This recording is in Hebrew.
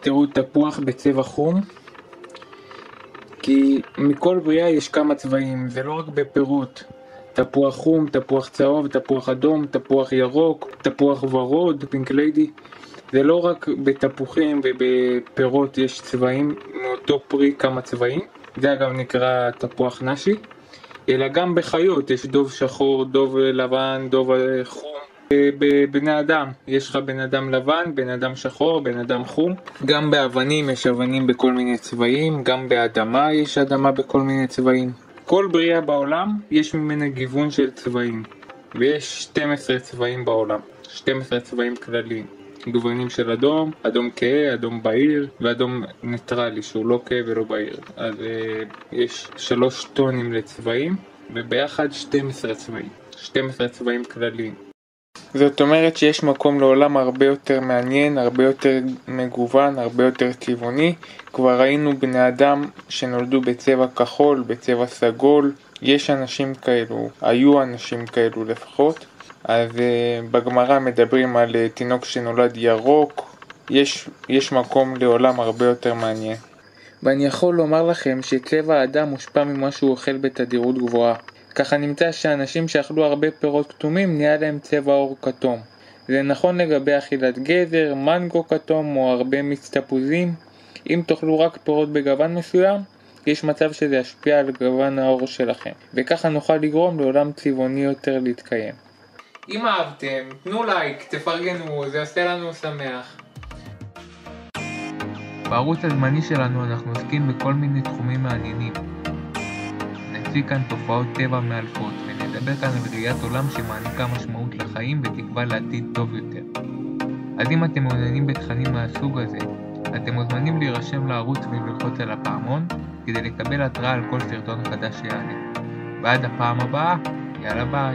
תראו תפוח בצבע חום, כי מכל בריאה יש כמה צבעים, זה לא רק בפירות. תפוח חום, תפוח צהוב, תפוח אדום, תפוח ירוק, תפוח ורוד, פינק ליידי. זה לא רק בתפוחים ובפירות יש צבעים, מאותו פרי כמה צבעים, זה אגב נקרא תפוח נשי, אלא גם בחיות, יש דוב שחור, דוב לבן, דוב חום. בבני אדם, יש לך בן אדם לבן, בן אדם שחור, בן אדם חום. גם באבנים יש אבנים בכל מיני צבעים, גם באדמה יש אדמה בכל מיני צבעים. כל בריאה בעולם יש ממנה גיוון של צבעים, ויש 12 צבעים בעולם, 12 צבעים כלליים. גוונים של אדום, אדום כהה, אדום בהיר ואדום ניטרלי שהוא לא כהה ולא בהיר. אז אה, יש שלוש טונים לצבעים וביחד 12 צבעים, 12 צבעים כלליים. זאת אומרת שיש מקום לעולם הרבה יותר מעניין, הרבה יותר מגוון, הרבה יותר צבעוני. כבר ראינו בני אדם שנולדו בצבע כחול, בצבע סגול, יש אנשים כאלו, היו אנשים כאלו לפחות. אז uh, בגמרא מדברים על uh, תינוק שנולד ירוק, יש, יש מקום לעולם הרבה יותר מעניין. ואני יכול לומר לכם שצבע האדם מושפע ממה שהוא אוכל בתדירות גבוהה. ככה נמצא שאנשים שאכלו הרבה פירות כתומים נהיה להם צבע עור כתום. זה נכון לגבי אכילת גזר, מנגו כתום או הרבה מיץ תפוזים. אם תאכלו רק פירות בגוון מסוים, יש מצב שזה ישפיע על גוון העור שלכם, וככה נוכל לגרום לעולם צבעוני יותר להתקיים. אם אהבתם, תנו לייק, תפרגנו, זה יעשה לנו שמח. בערוץ הזמני שלנו אנחנו עוסקים בכל מיני תחומים מעניינים. נציג כאן תופעות טבע מאלפות, ונדבר כאן על ראיית עולם שמעניקה משמעות לחיים בתקווה לעתיד טוב יותר. אז אם אתם מעוניינים בתכנים מהסוג הזה, אתם מוזמנים להירשם לערוץ וללחוץ על הפעמון, כדי לקבל התראה על כל סרטון חדש שיעלה. ועד הפעם הבאה, יאללה ביי.